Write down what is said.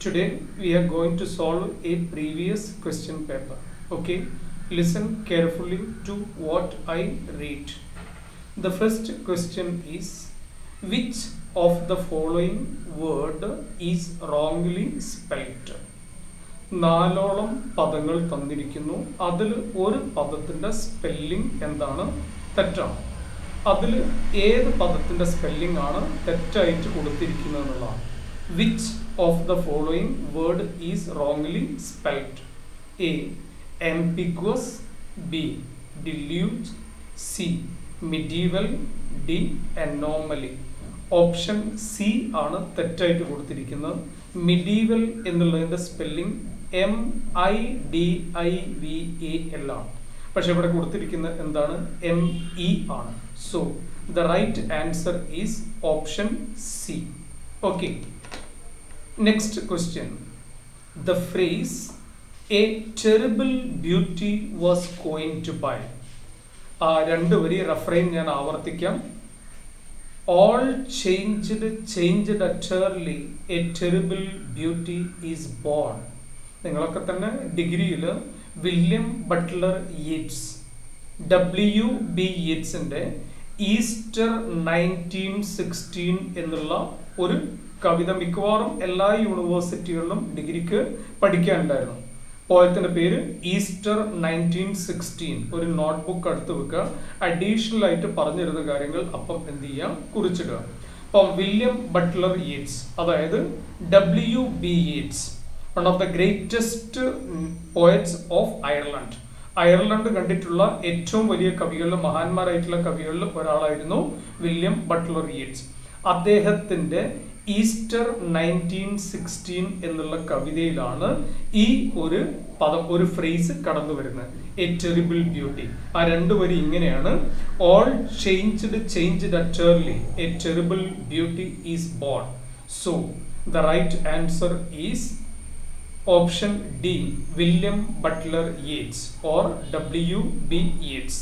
Today we are going to solve a previous question paper. Okay, listen carefully to what I read. The first question is Which of the following word is wrongly spelled? നാലോളം പദങ്ങൾ തന്നിരിക്കുന്നു അതിൽ ഒരു പദത്തിന്റെ spelling എന്താണ് തെറ്റാണ് അതിൽ ഏത് പദത്തിന്റെ സ്പെല്ലിംഗ് ആണ് തെറ്റായിട്ട് കൊടുത്തിരിക്കുന്നത് എന്നുള്ളതാണ് which of the following word is wrongly spelled? A. Ambiguous B. Deluge C. Medieval D. Anomaly option C ആണ് തെറ്റായിട്ട് കൊടുത്തിരിക്കുന്നത് മിഡീവൽ എന്നുള്ളതിന്റെ spelling M I D I V A L ആണ് പക്ഷെ ഇവിടെ കൊടുത്തിരിക്കുന്നത് എന്താണ് എം ഇ ആണ് so the right answer is option C okay next question the phrase a terrible beauty was coin to by ആ രണ്ട് വരി റഫറൈൻ ഞാൻ ആവർത്തിക്കാം. All changed changed utterly a terrible beauty is born നിങ്ങളൊക്കെ തന്നെ ഡിഗ്രിയിൽ William Butler Yeats W B യിറ്റ്സിന്റെ Easter nineteen sixteen എന്നുള്ള ഒരു കവിത മിക്കവാറും എല്ലാ യൂണിവേഴ്സിറ്റികളിലും ഡിഗ്രിക്ക് പഠിക്കാനുണ്ടായിരുന്നു. പോയത്തിന്റെ പേര് ഈസ്റ്റർ നയന്റീൻ സിക്സ്റ്റീൻ. ഒരു നോട്ട്ബുക്ക് അടുത്ത് വെക്കുക. അഡീഷണൽ ആയിട്ട് പറഞ്ഞിരുന്ന കാര്യങ്ങൾ അപ്പം എന്ത് ചെയ്യാം കുറിച്ചിടുക. അപ്പം വില്യം ബട്ട്ലർ യേറ്റ്സ് അതായത് W B Yeats one of the greatest poets of Ireland Ireland കണ്ടിട്ടുള്ള ഏറ്റവും വലിയ കവികളിൽ മഹാന്മാരായിട്ടുള്ള കവികളിൽ ഒരാളായിരുന്നു വില്യം ബട്ട്ലർ യേറ്റ്സ്. അദ്ദേഹത്തിന്റെ ഈസ്റ്റർ നയന്റീൻ സിക്സ്റ്റീൻ എന്നുള്ള കവിതയിലാണ് ഈ ഒരു പദം ഒരു ഫ്രേസ് കടന്നു വരുന്നത്. എ ടെറിബിൾ ബ്യൂട്ടി ആ രണ്ട് വരി ഇങ്ങനെയാണ്. All changed changed utterly a terrible beauty is born so the right answer is option D William Butler Yeats or W B Yeats